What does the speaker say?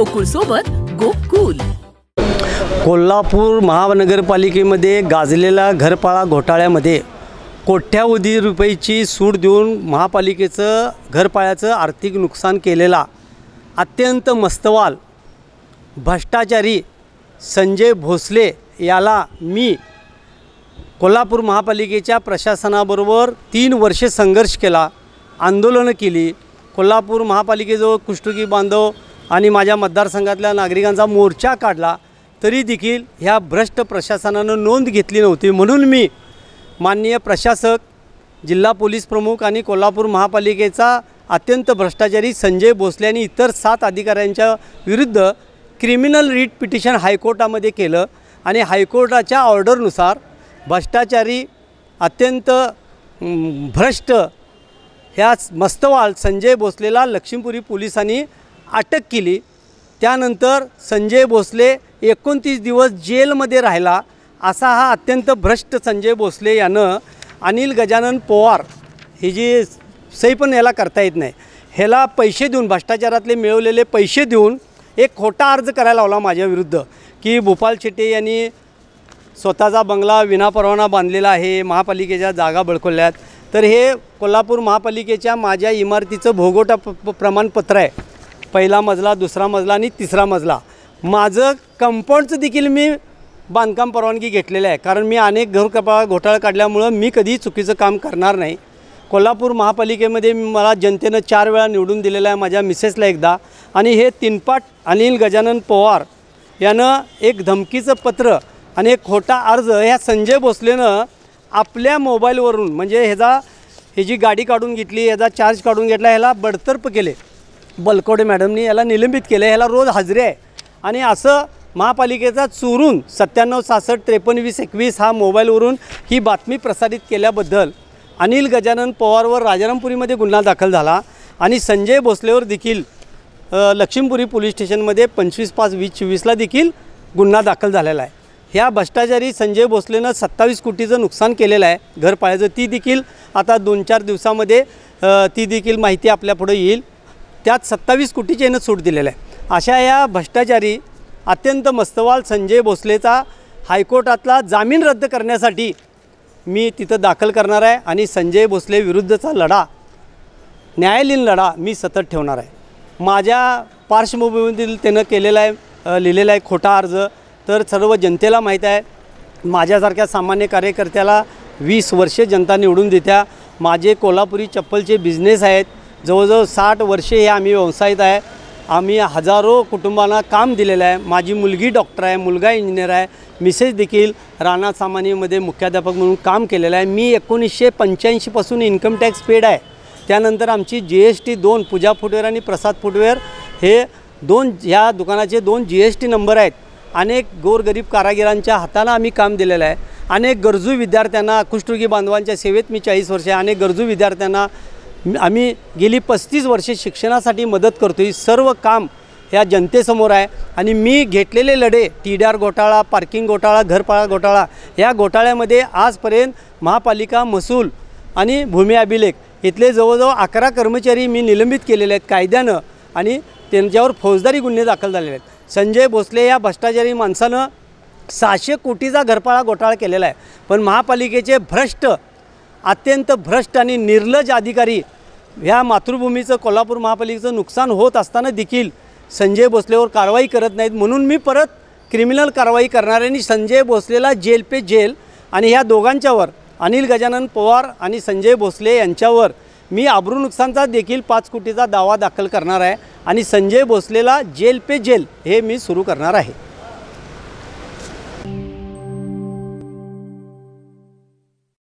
गोकुळ सोबत गोकुल. कोल्हापूर महानगरपालिकेमध्ये गाजलेल्या घरपाळा घोटाळ्यामध्ये कोट्यावधी रुपयाची सूट देऊन महापालिकेचं घरपाळ्याचं आर्थिक नुकसान केलेला अत्यंत मस्तवाल भ्रष्टाचारी संजय भोसले याला मी कोल्हापूर महापालिकेच्या प्रशासनाबरोबर तीन वर्षे संघर्ष केला आंदोलनं केली. कोल्हापूर महापालिकेजवळ कुष्ठरोगी बांधव आणि माझ्या मतदारसंघातल्या नागरिकांचा मोर्चा काढला तरी देखील ह्या भ्रष्ट प्रशासनानं नोंद घेतली नव्हती. म्हणून मी माननीय प्रशासक जिल्हा पोलीस प्रमुख आणि कोल्हापूर महापालिकेचा अत्यंत भ्रष्टाचारी संजय भोसले आणि इतर सात अधिकाऱ्यांच्या विरुद्ध क्रिमिनल रीट पिटिशन हायकोर्टामध्ये केलं आणि हायकोर्टाच्या ऑर्डरनुसार भ्रष्टाचारी अत्यंत भ्रष्ट ह्या मस्तवाल संजय भोसलेला लक्ष्मीपुरी पोलिसांनी अटक केली. त्यानंतर संजय भोसले एकोणतीस दिवस जेलमध्ये राहिला असा हा अत्यंत भ्रष्ट संजय भोसले यानं अनिल गजानन पवार ही जी सही पण याला करता येत नाही ह्याला पैसे देऊन भ्रष्टाचारातले मिळवलेले पैसे देऊन एक खोटा अर्ज करायला लावला माझ्या विरुद्ध की भूपाल शेट्टे यांनी स्वतःचा बंगला विनापरवाना बांधलेला आहे महापालिकेच्या जागा बळकवल्यात तर हे कोल्हापूर महापालिकेच्या माझ्या इमारतीचं भोगोटा प- प्रमाणपत्र आहे. पहिला मजला दुसरा मजला आणि तिसरा मजला. माझं कंपाऊंडचं देखील मी बांधकाम परवानगी घेतलेलं आहे. कारण मी अनेक घर कपा घोटाळा काढल्यामुळं मी कधीही चुकीचं काम करणार नाही. कोल्हापूर महापालिकेमध्ये मला जनतेनं चार वेळा निवडून दिलेलं आहे माझ्या मिसेसला एकदा. आणि हे तीनपाट अनिल गजानन पवार यानं एक धमकीचं पत्र आणि एक खोटा अर्ज ह्या संजय भोसलेनं आपल्या मोबाईलवरून म्हणजे ह्याचा ह्याची गाडी काढून घेतली ह्याचा चार्ज काढून घेतला ह्याला बडतर्फ केले. बलकवडे मॅडमनी याला निलंबित केलं ह्याला रोज हजरी आहे. आणि असं महापालिकेचा चोरून सत्त्याण्णव सहासष्ट त्रेपन्न वीस एकवीस हा मोबाईलवरून ही बातमी प्रसारित केल्याबद्दल अनिल गजानन पवारवर राजारामपुरीमध्ये गुन्हा दाखल झाला आणि संजय भोसलेवर देखील लक्ष्मीपुरी पोलीस स्टेशनमध्ये पंचवीस पाच वीस चोवीसला देखील गुन्हा दाखल झालेला आहे. ह्या भ्रष्टाचारी संजय भोसलेनं सत्तावीस कोटीचं नुकसान केलेलं आहे. घरपाळ्याचं ती देखील आता दोन चार दिवसामध्ये ती देखील माहिती आपल्यापुढे येईल. त्यात सत्तावीस कोटीचे यानं सूट दिलेलं आहे. अशा या भ्रष्टाचारी अत्यंत मस्तवाल संजय भोसलेचा हायकोर्टातला जामीन रद्द करण्यासाठी मी तिथं दाखल करणार आहे आणि संजय भोसले विरुद्धचा लढा न्यायालयीन लढा मी सतत ठेवणार आहे. माझ्या पार्श्वभूमीतील त्यानं केलेला आहे लिहिलेला आहे खोटा अर्ज. तर सर्व जनतेला माहीत आहे माझ्यासारख्या सामान्य कार्यकर्त्याला वीस वर्षे जनता निवडून देत्या. माझे कोल्हापुरी चप्पलचे बिझनेस आहेत. जवळजवळ साठ वर्षे हे आम्ही व्यवसायात आहे. आम्ही हजारो कुटुंबांना काम दिलेलं आहे. माझी मुलगी डॉक्टर आहे मुलगा इंजिनियर आहे. मिसेस देखील राणा सामान्यमध्ये मुख्याध्यापक म्हणून काम केलेलं आहे. मी एकोणीसशे पंच्याऐंशीपासून इन्कम टॅक्स पेड आहे. त्यानंतर आमची जी एस टी दोन पूजा फुटवेअर आणि प्रसाद फुटवेअर हे दोन ह्या दुकानाचे दोन जी एस टी नंबर आहेत. अनेक गोरगरीब कारागिरांच्या हाताला आम्ही काम दिलेलं आहे. अनेक गरजू विद्यार्थ्यांना कुष्ठरोगी बांधवांच्या सेवेत मी चाळीस वर्षे अनेक गरजू विद्यार्थ्यांना आम्ही गेली पस्तीस वर्षे शिक्षणासाठी मदत करतो ही सर्व काम ह्या जनतेसमोर आहे. आणि मी घेतलेले लढे टी डी आर घोटाळा पार्किंग घोटाळा घरपाळा घोटाळा या घोटाळ्यामध्ये आजपर्यंत महापालिका महसूल आणि भूमी अभिलेख इथले जवळजवळ अकरा कर्मचारी मी निलंबित केलेले आहेत कायद्यानं आणि त्यांच्यावर फौजदारी गुन्हे दाखल झालेले आहेत. संजय भोसले या भ्रष्टाचारी माणसानं सहाशे कोटीचा घरपाळा घोटाळा केलेला आहे. पण महापालिकेचे भ्रष्ट अत्यंत भ्रष्ट आणि निर्लज अधिकारी ह्या मातृभूमीचं कोल्हापूर महापालिकेचं नुकसान होत असताना देखील संजय भोसलेवर कारवाई करत नाहीत. म्हणून मी परत क्रिमिनल कारवाई करणार आहे आणि संजय भोसलेला जेल पे जेल आणि ह्या दोघांच्यावर अनिल गजानन पवार आणि संजय भोसले यांच्यावर मी आब्रू नुकसानचा देखील पाच कोटीचा दावा दाखल करणार आहे आणि संजय भोसलेला जेल पे जेल हे मी सुरू करणार आहे.